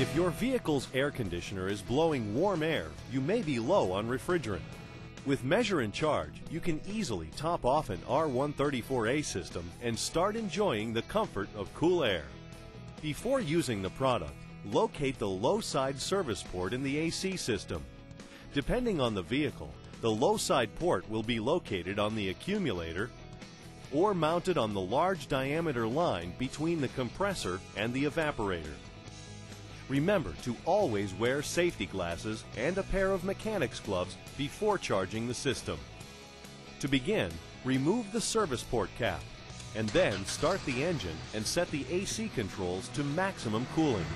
If your vehicle's air conditioner is blowing warm air, you may be low on refrigerant. With Measure and Charge, you can easily top off an R134A system and start enjoying the comfort of cool air. Before using the product, locate the low side service port in the AC system. Depending on the vehicle, the low side port will be located on the accumulator or mounted on the large diameter line between the compressor and the evaporator. Remember to always wear safety glasses and a pair of mechanic's gloves before charging the system. To begin, remove the service port cap and then start the engine and set the AC controls to maximum cooling.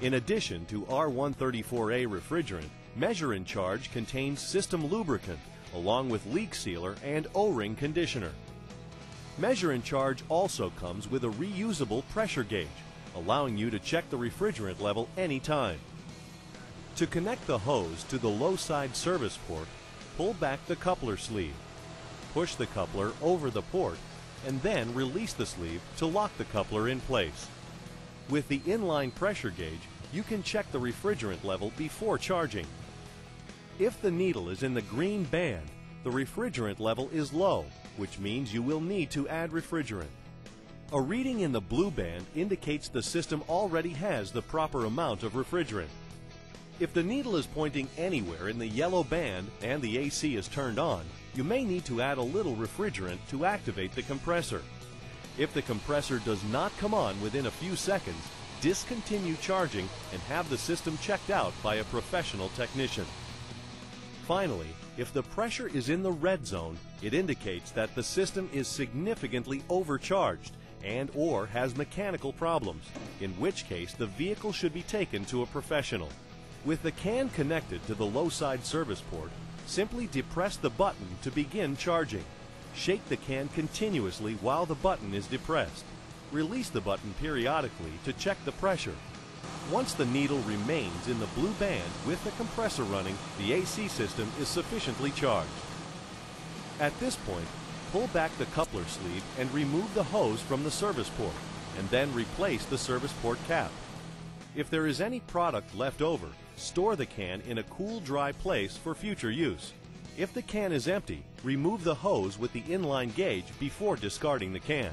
In addition to R134A refrigerant, Measure and Charge contains system lubricant along with leak sealer and O-ring conditioner. Measure and Charge also comes with a reusable pressure gauge, allowing you to check the refrigerant level anytime. To connect the hose to the low side service port, pull back the coupler sleeve. Push the coupler over the port and then release the sleeve to lock the coupler in place. With the inline pressure gauge, you can check the refrigerant level before charging. If the needle is in the green band, the refrigerant level is low which means you will need to add refrigerant. A reading in the blue band indicates the system already has the proper amount of refrigerant. If the needle is pointing anywhere in the yellow band and the AC is turned on, you may need to add a little refrigerant to activate the compressor. If the compressor does not come on within a few seconds, discontinue charging and have the system checked out by a professional technician. Finally, if the pressure is in the red zone, it indicates that the system is significantly overcharged and or has mechanical problems, in which case the vehicle should be taken to a professional. With the can connected to the low side service port, simply depress the button to begin charging. Shake the can continuously while the button is depressed. Release the button periodically to check the pressure once the needle remains in the blue band with the compressor running, the AC system is sufficiently charged. At this point, pull back the coupler sleeve and remove the hose from the service port, and then replace the service port cap. If there is any product left over, store the can in a cool, dry place for future use. If the can is empty, remove the hose with the inline gauge before discarding the can.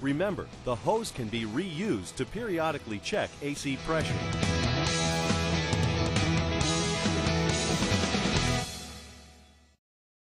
Remember, the hose can be reused to periodically check AC pressure.